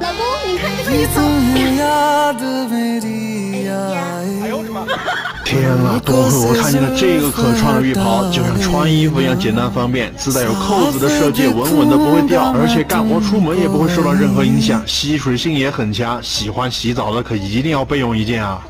老公你看这个浴袍哎呦我的妈天啊多亏我看见了这个可穿的浴袍就像穿衣服一样简单方便自带有扣子的设计稳稳的不会掉而且干活出门也不会受到任何影响吸水性也很强喜欢洗澡的可一定要备用一件啊